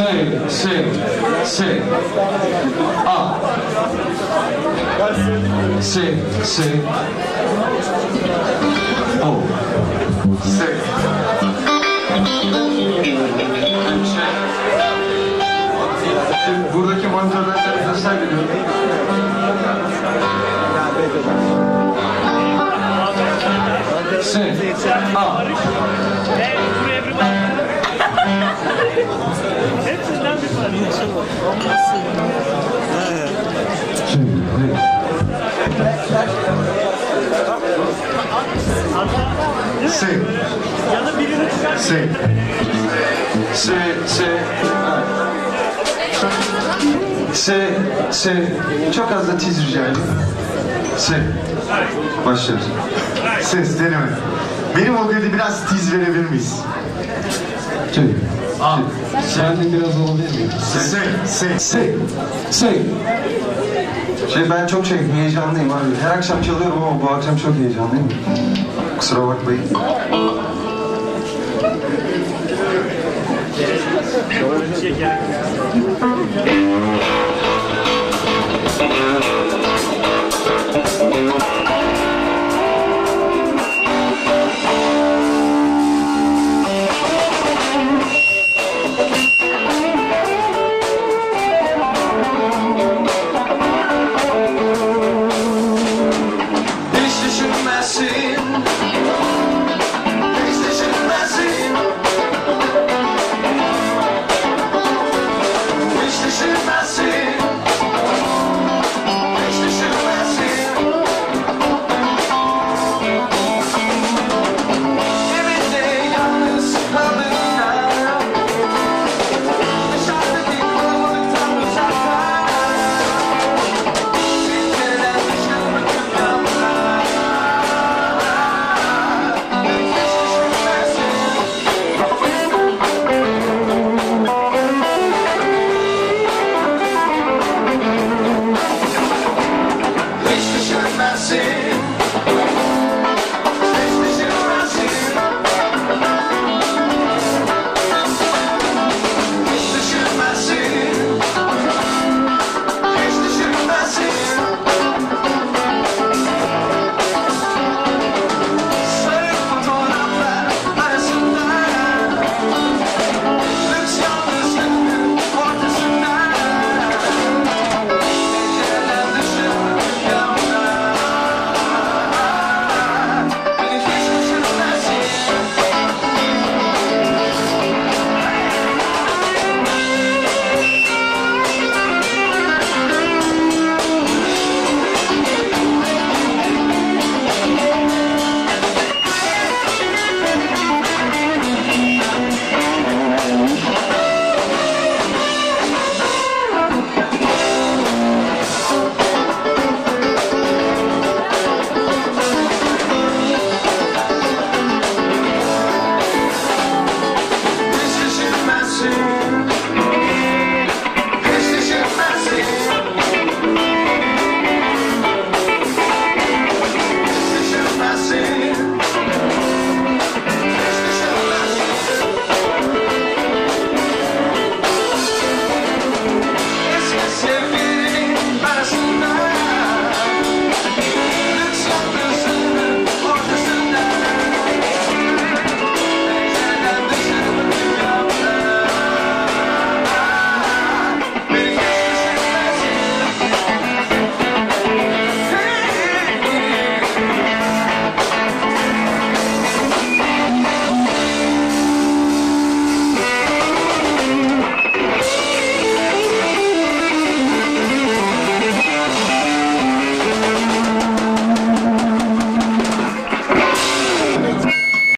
Se, se, se. A. Se, se. O. Se. Şimdi buradaki monitörden tabii göster geliyor. Se, A. Ya da birini çıkar. se. Se. Çok az da tiz rica edeyim. Se. Başlıyoruz. Ses deneme. Benim o gölde biraz tiz verebilir miyiz? Şey. A. Sen de biraz olabilir miyim? Se, se. Se. Se. Şey ben çok şey heyecanlıyım abi. Her akşam çalıyorum ama bu akşam çok heyecanlıyım. through it, please? Thank you. sin